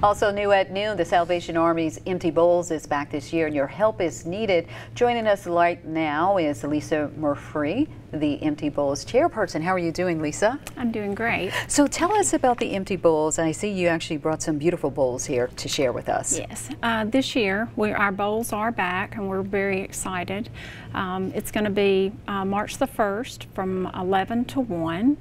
Also new at noon, the Salvation Army's Empty Bowls is back this year and your help is needed. Joining us right now is Lisa Murphy, the Empty Bowls chairperson. How are you doing, Lisa? I'm doing great. So tell us about the Empty Bowls. I see you actually brought some beautiful bowls here to share with us. Yes, uh, this year we, our bowls are back and we're very excited. Um, it's going to be uh, March the 1st from 11 to 1.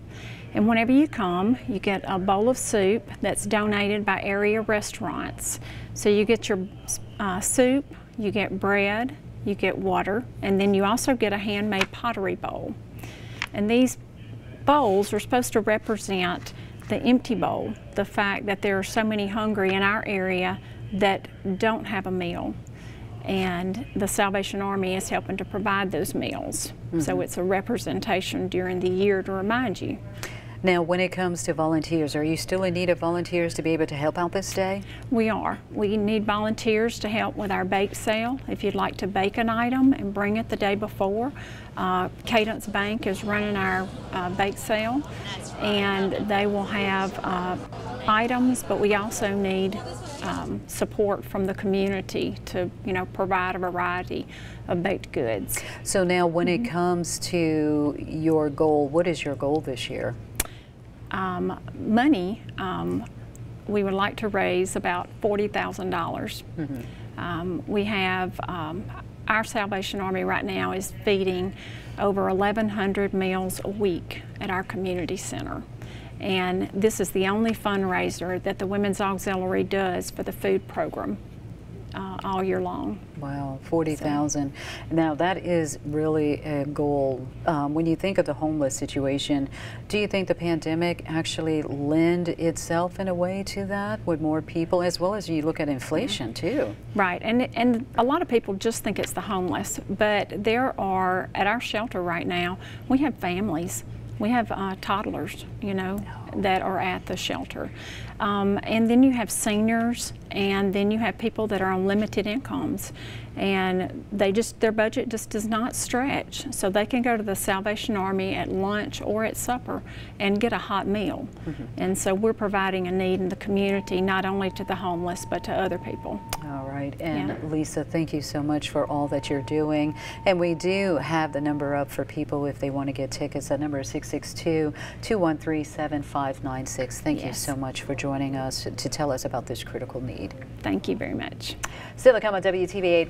And whenever you come, you get a bowl of soup that's donated by area restaurants. So you get your uh, soup, you get bread, you get water, and then you also get a handmade pottery bowl. And these bowls are supposed to represent the empty bowl, the fact that there are so many hungry in our area that don't have a meal. And the Salvation Army is helping to provide those meals. Mm -hmm. So mm-hmm. it's a representation during the year to remind you. Now, when it comes to volunteers, are you still in need of volunteers to be able to help out this day? We are. We need volunteers to help with our bake sale. If you'd like to bake an item and bring it the day before, uh, Cadence Bank is running our uh, bake sale, and they will have uh, items, but we also need um, support from the community to, you know, provide a variety of baked goods. So now when mm -hmm. it mm-hmm. comes to your goal, what is your goal this year? Um, money, um, we would like to raise about $40,000. Mm -hmm. um, we have, um, our Salvation Army right now is feeding over 1,100 meals a week at our community center. And this is the only fundraiser that the Women's Auxiliary does for the food program uh, all year long. Wow, 40,000. So. Now that is really a goal. Um, when you think of the homeless situation, do you think the pandemic actually lend itself in a way to that with more people as well as you look at inflation too? Right, and, and a lot of people just think it's the homeless, but there are, at our shelter right now, we have families we have uh, toddlers, you know, that are at the shelter. Um, and then you have seniors, and then you have people that are on limited incomes. And they just, their budget just does not stretch. So they can go to the Salvation Army at lunch or at supper and get a hot meal. Mm -hmm. And so we're providing a need in the community, not only to the homeless, but to other people. Right. And yeah. Lisa, thank you so much for all that you're doing. And we do have the number up for people if they want to get tickets. That number is 662 213 7596. Thank yes. you so much for joining us to tell us about this critical need. Thank you very much. Still to come on WTVA.